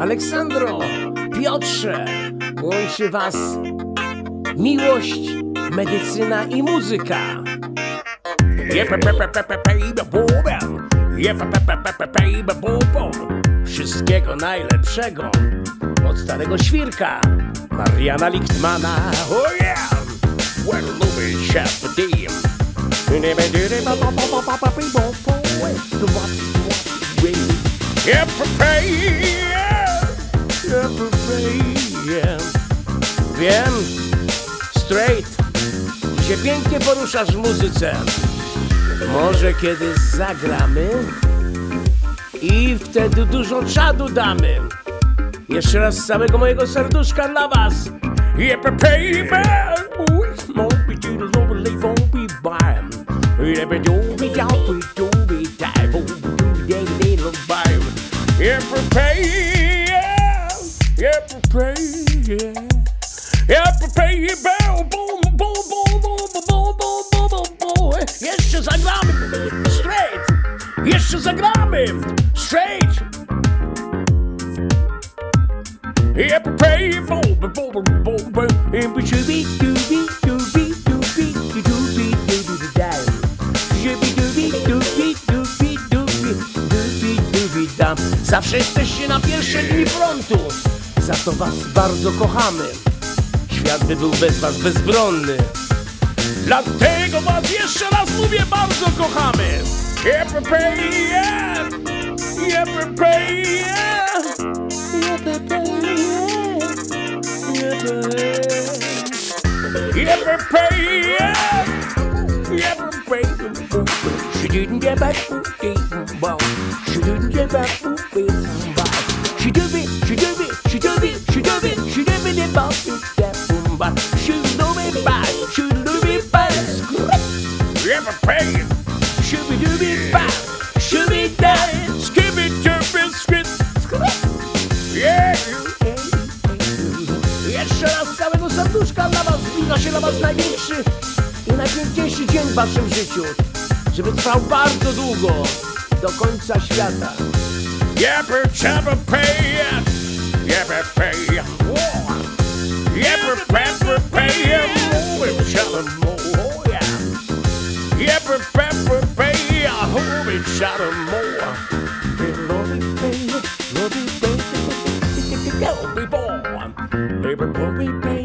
Aleksandro, Piotrze, łączy was miłość, medycyna i muzyka. Wszystkiego najlepszego od starego świrka Mariana Lichtmana. Oh yeah! Well, lubię się w. Wiem, straight, się pięknie poruszasz w muzyce. Może kiedyś zagramy i wtedy dużo czadu damy. Jeszcze raz z całego mojego serduszka dla was. Yeah, baby, we Yeah, baby, yeah, baby, yeah, baby, boom, boom, boom, boom, boom, boom, boom, boom, boom, boom. Jeszcze zagramy, straight. Jeszcze zagramy, straight. Yeah, baby, boom, boom, boom, boom, boom. We should be, do be, Zawsze jesteście na pierwsze dni frontu. Za to was bardzo kochamy. Świat by był bez was bezbronny. Dlatego was jeszcze raz mówię, bardzo kochamy. Yeah, yeah. Yeah. Yeah, praising. She didn't get back to eating, wow. She didn't get back to eating, wow. She do it, she do it, she do it, she do it, she do it about to step, wow. She do it by, she do it by the screw. We ever praying? She be do it by, she be dying, skipping, jumping, script. Yeah, you. Jeszcze raz całego serduszka dla was, zbliża się dla was największy to najpiękniejszy dzień w waszym życiu, żeby trwał bardzo długo, do końca świata. Jepy, pay, pej, jepy, pay, jepy, pepy, pay, mówię, szalem, pay, Jepy, pepy, pay, mówię, szalem, pay, Lobby, pay, lobby, pay, lobby, pay, lobby, pay, lobby, pay,